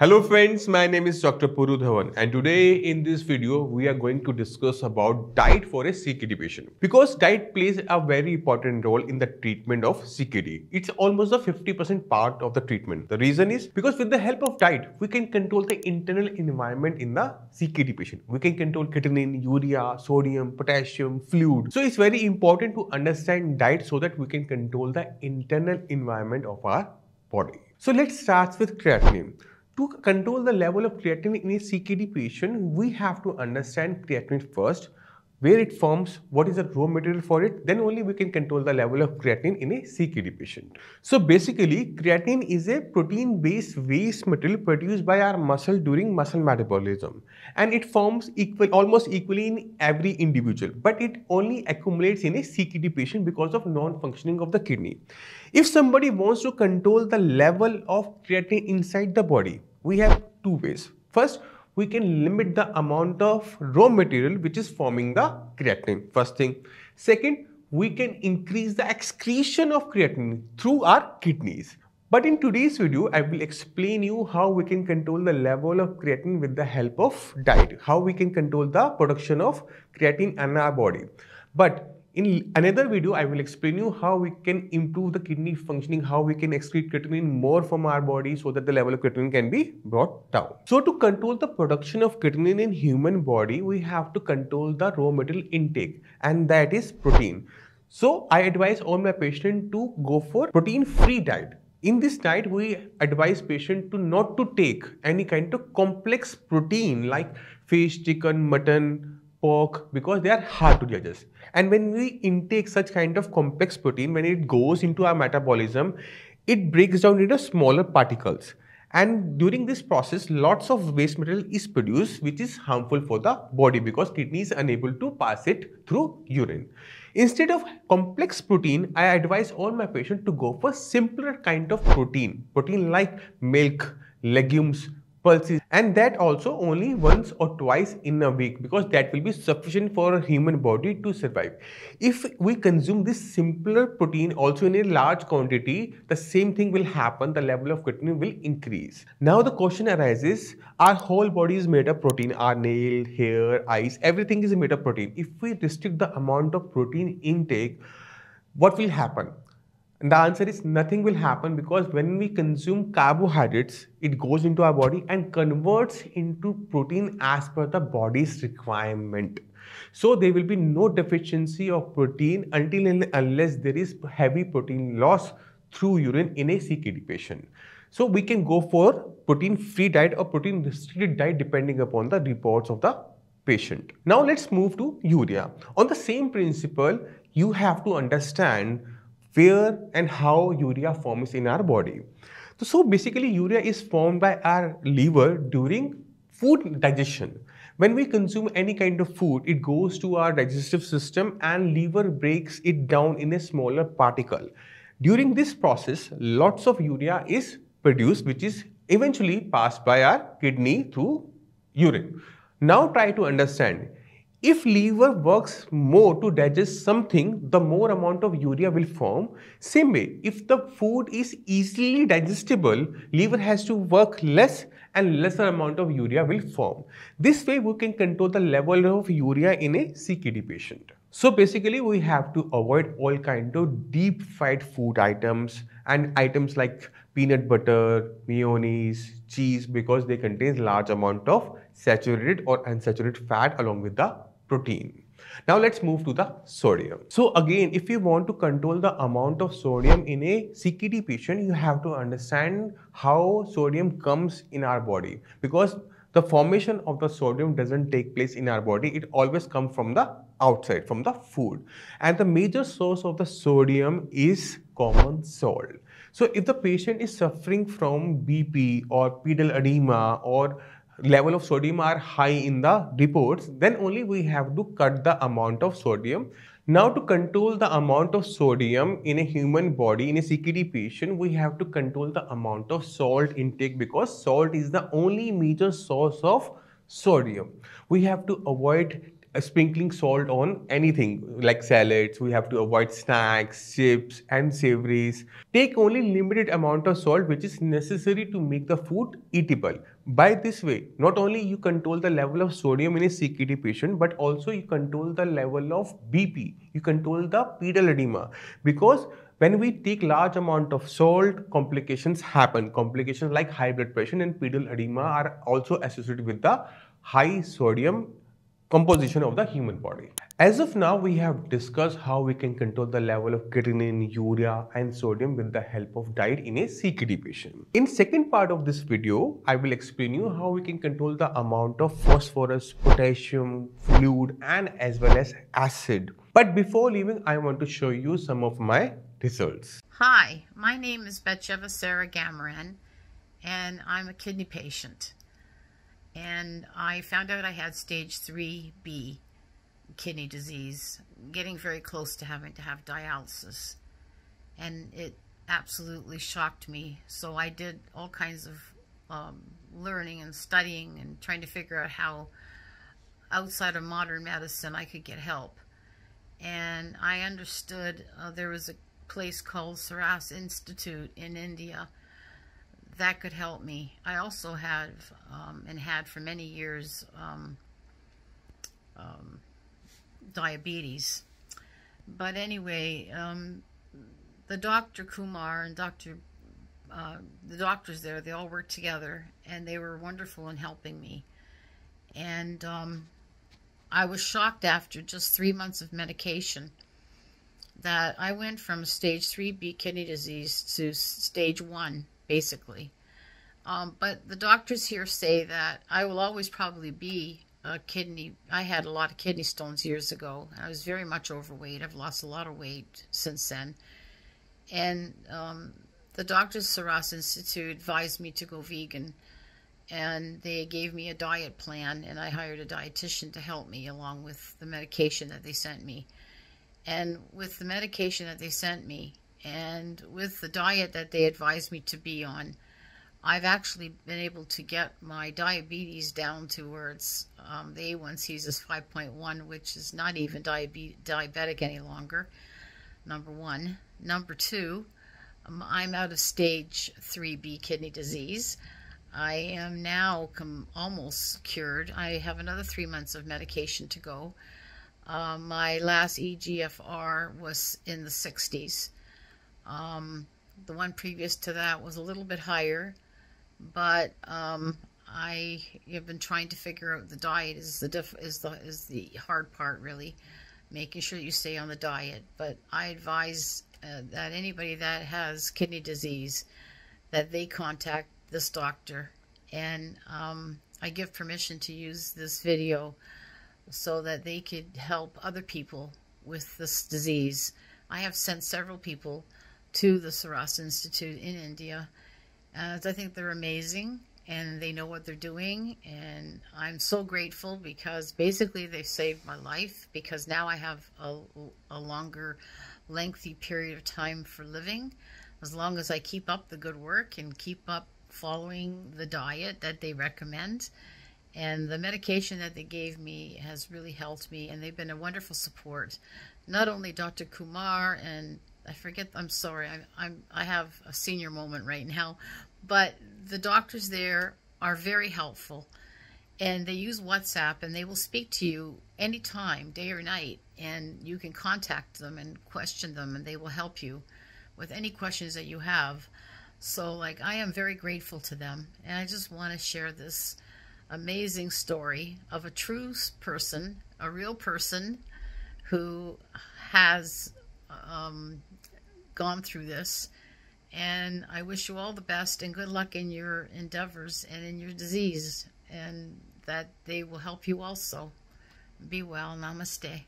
Hello friends, my name is Dr. Puru Dhawan and today in this video we are going to discuss about diet for a CKD patient. Because diet plays a very important role in the treatment of CKD. It's almost a 50% part of the treatment. The reason is because with the help of diet, we can control the internal environment in the CKD patient. We can control creatinine, urea, sodium, potassium, fluid. So it's very important to understand diet so that we can control the internal environment of our body. So let's start with creatinine. To control the level of creatinine in a CKD patient, we have to understand creatinine first, where it forms, what is the raw material for it, then only we can control the level of creatinine in a CKD patient. So basically, creatinine is a protein-based waste material produced by our muscle during muscle metabolism. And it forms equal, almost equally in every individual, but it only accumulates in a CKD patient because of non-functioning of the kidney. If somebody wants to control the level of creatinine inside the body, we have two ways. First, we can limit the amount of raw material which is forming the creatinine. First thing. Second, we can increase the excretion of creatinine through our kidneys. But in today's video, I will explain you how we can control the level of creatinine with the help of diet, how we can control the production of creatinine in our body. But in another video, I will explain you how we can improve the kidney functioning, how we can excrete creatinine more from our body so that the level of creatinine can be brought down. So to control the production of creatinine in human body, we have to control the raw material intake and that is protein. So I advise all my patients to go for protein-free diet. In this diet, we advise patient to not to take any kind of complex protein like fish, chicken, mutton, pork because they are hard to digest. And when we intake such kind of complex protein, when it goes into our metabolism, it breaks down into smaller particles. And during this process, lots of waste material is produced, which is harmful for the body because kidney is unable to pass it through urine. Instead of complex protein, I advise all my patients to go for simpler kind of protein. Protein like milk, legumes, pulses and that also only once or twice in a week because that will be sufficient for a human body to survive. If we consume this simpler protein also in a large quantity, the same thing will happen, the level of creatinine will increase. Now the question arises, our whole body is made of protein, our nail, hair, eyes, everything is made of protein. If we restrict the amount of protein intake, what will happen? And the answer is nothing will happen because when we consume carbohydrates, it goes into our body and converts into protein as per the body's requirement. So there will be no deficiency of protein until and unless there is heavy protein loss through urine in a CKD patient. So we can go for protein-free diet or protein-restricted diet depending upon the reports of the patient. Now let's move to urea. On the same principle, you have to understand where and how urea forms in our body. So basically urea is formed by our liver during food digestion. When we consume any kind of food, it goes to our digestive system and liver breaks it down in a smaller particle. During this process, lots of urea is produced which is eventually passed by our kidney through urine. Now try to understand if liver works more to digest something, the more amount of urea will form. Same way, if the food is easily digestible, liver has to work less and lesser amount of urea will form. This way we can control the level of urea in a CKD patient. So basically we have to avoid all kind of deep fried food items and items like peanut butter, mayonnaise, cheese because they contain large amount of saturated or unsaturated fat along with the protein. Now let's move to the sodium. So again, if you want to control the amount of sodium in a CKD patient, you have to understand how sodium comes in our body because the formation of the sodium doesn't take place in our body. It always comes from the outside, from the food. And the major source of the sodium is common salt. So if the patient is suffering from BP or pedal edema or level of sodium are high in the reports, then only we have to cut the amount of sodium. Now to control the amount of sodium in a human body, in a CKD patient, we have to control the amount of salt intake because salt is the only major source of sodium. We have to avoid sprinkling salt on anything like salads. We have to avoid snacks, chips, and savories. Take only limited amount of salt which is necessary to make the food eatable. By this way, not only you control the level of sodium in a CKD patient, but also you control the level of BP. You control the pedal edema because when we take large amount of salt, complications happen. Complications like high blood pressure and pedal edema are also associated with the high sodium composition of the human body. As of now, we have discussed how we can control the level of creatinine, urea and sodium with the help of diet in a CKD patient. In second part of this video, I will explain you how we can control the amount of phosphorus, potassium, fluid and as well as acid. But before leaving, I want to show you some of my results. Hi, my name is Betcheva Sarah Gamaran and I'm a kidney patient and I found out I had stage 3B kidney disease, getting very close to having to have dialysis. And it absolutely shocked me. So I did all kinds of um, learning and studying and trying to figure out how outside of modern medicine I could get help. And I understood uh, there was a place called SRIAAS Institute in India that could help me. I also have um, and had for many years um, um, diabetes. But anyway, um, the Dr. Kumar and Dr. Uh, the doctors there, they all worked together and they were wonderful in helping me. And um, I was shocked after just three months of medication that I went from stage 3B kidney disease to stage 1 basically. Um, but the doctors here say that I will always probably be a kidney. I had a lot of kidney stones years ago. I was very much overweight. I've lost a lot of weight since then. And um, the Doctors at SRIAAS Institute advised me to go vegan. And they gave me a diet plan, and I hired a dietitian to help me along with the medication that they sent me. And with the medication that they sent me, and with the diet that they advised me to be on, I've actually been able to get my diabetes down to where it's um, the A1C is 5.1, which is not even diabe diabetic any longer. Number one. Number two, um, I'm out of stage 3B kidney disease. I am now almost cured. I have another three months of medication to go. Uh, my last EGFR was in the 60s. Um, the one previous to that was a little bit higher, but um, I have been trying to figure out the diet is the diff is the is the hard part really, making sure you stay on the diet. But I advise uh, that anybody that has kidney disease, that they contact this doctor, and um, I give permission to use this video so that they could help other people with this disease. I have sent several people to the SRIAAS Institute in India. and I think they're amazing and they know what they're doing. And I'm so grateful because basically they saved my life because now I have a, a longer, lengthy period of time for living. As long as I keep up the good work and keep up following the diet that they recommend. And the medication that they gave me has really helped me, and they've been a wonderful support. Not only Dr. Kumar and I forget. I'm sorry. I, I'm I have a senior moment right now, but the doctors there are very helpful, and they use WhatsApp and they will speak to you anytime, day or night, and you can contact them and question them, and they will help you with any questions that you have. So, like, I am very grateful to them, and I just want to share this amazing story of a true person, a real person who has um, gone through this. And I wish you all the best and good luck in your endeavors and in your disease, and that they will help you also. Be well. Namaste.